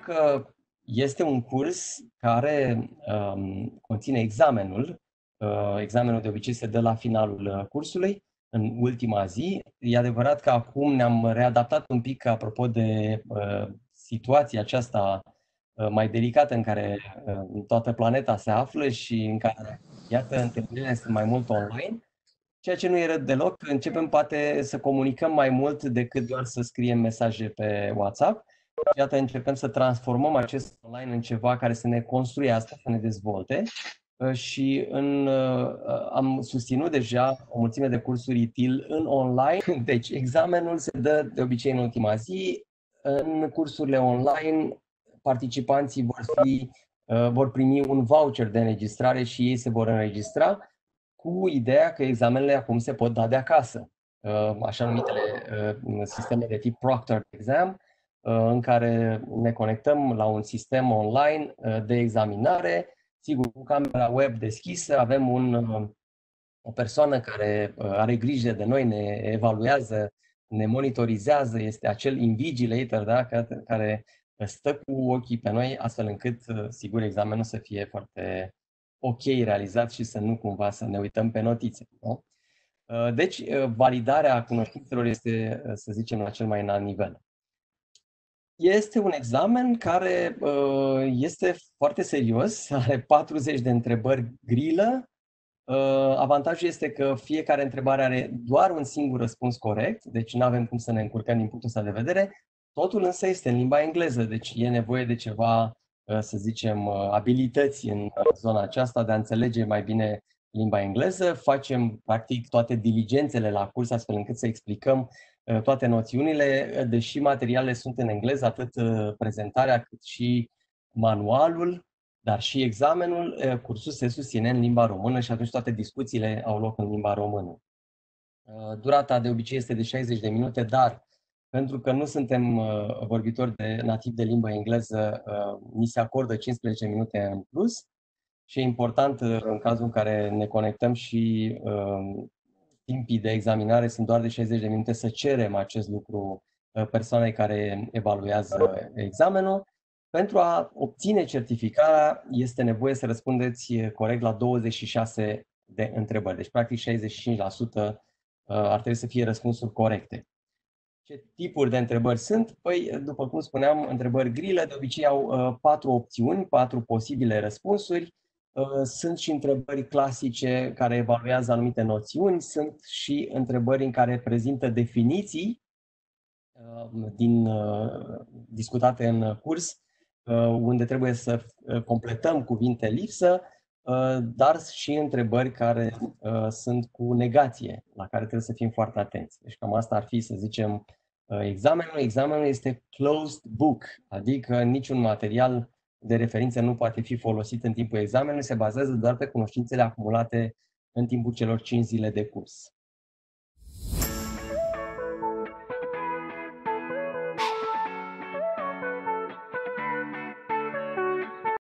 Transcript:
că este un curs care um, conține examenul. Uh, examenul de obicei se dă la finalul uh, cursului, în ultima zi. E adevărat că acum ne-am readaptat un pic apropo de uh, situația aceasta uh, mai delicată în care uh, toată planeta se află și în care, iată, întâlnirile sunt mai mult online ceea ce nu e rău deloc. Începem poate să comunicăm mai mult decât doar să scriem mesaje pe WhatsApp. Și iată, începem să transformăm acest online în ceva care să ne construiască, să ne dezvolte. Uh, și în, uh, am susținut deja o mulțime de cursuri ITIL în online. Deci, examenul se dă de obicei în ultima zi. În cursurile online, participanții vor, fi, uh, vor primi un voucher de înregistrare și ei se vor înregistra cu ideea că examenele acum se pot da de acasă. Uh, așa numitele uh, sisteme de tip Proctor Exam, uh, în care ne conectăm la un sistem online de examinare, sigur, cu camera web deschisă, avem un, o persoană care are grijă de noi, ne evaluează, ne monitorizează, este acel invigilator da, care stă cu ochii pe noi, astfel încât, sigur, examenul să fie foarte ok realizat și să nu cumva să ne uităm pe notițe. Nu? Uh, deci, uh, validarea cunoștințelor este, uh, să zicem, la cel mai înalt nivel. Este un examen care este foarte serios, are 40 de întrebări grilă. Avantajul este că fiecare întrebare are doar un singur răspuns corect, deci nu avem cum să ne încurcăm din punctul ăsta de vedere. Totul însă este în limba engleză, deci e nevoie de ceva Uh, să zicem, uh, abilități în zona aceasta de a înțelege mai bine limba engleză. Facem, practic, toate diligențele la curs, astfel încât să explicăm uh, toate noțiunile, deși materialele sunt în engleză, atât prezentarea cât și manualul, dar și examenul, cursul se susține în limba română și atunci toate discuțiile au loc în limba română. Durata de obicei este de 60 de minute, dar pentru că nu suntem uh, vorbitori de nativ de limbă engleză, uh, ni se acordă 15 minute în plus și e important uh, în cazul în care ne conectăm și uh, timpii de examinare sunt doar de 60 de minute să cerem acest lucru uh, persoanei care evaluează examenul. Pentru a obține certificarea este nevoie să răspundeți corect la 26 de întrebări. Deci, practic, 65% uh, ar trebui să fie răspunsuri corecte. Ce tipuri de întrebări sunt? Păi, după cum spuneam, întrebări grile de obicei au uh, patru opțiuni, patru posibile răspunsuri. Uh, sunt și întrebări clasice care evaluează anumite noțiuni, sunt și întrebări în care prezintă definiții uh, din, uh, discutate în curs, uh, unde trebuie să uh, completăm cuvinte lipsă, uh, dar și întrebări care uh, sunt cu negație, la care trebuie să fim foarte atenți. Deci cam asta ar fi, să zicem, Uh, examenul. Examenul este closed book, adică niciun material de referință nu poate fi folosit în timpul examenului, se bazează doar pe cunoștințele acumulate în timpul celor 5 zile de curs.